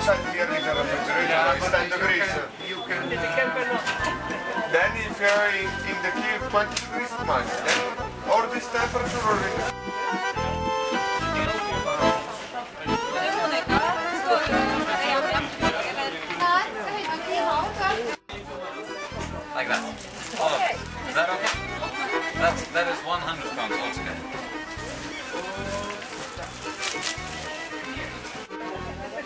Outside a refrigerator. it's 10 degrees. You can. Then if you're in, in the cave 20 degrees much, then or this temperature or the Like that. It. Is that okay? That's, that is 100 pounds altogether.